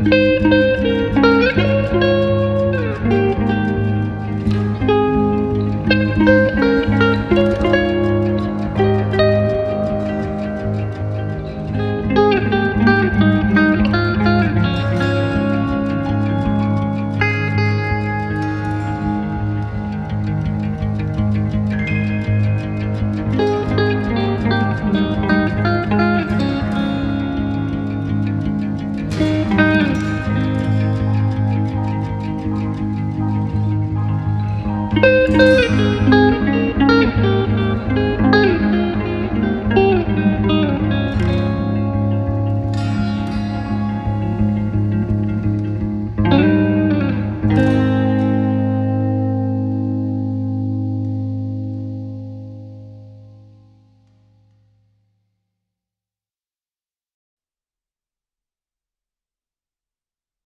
Música